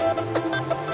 ハハハハ!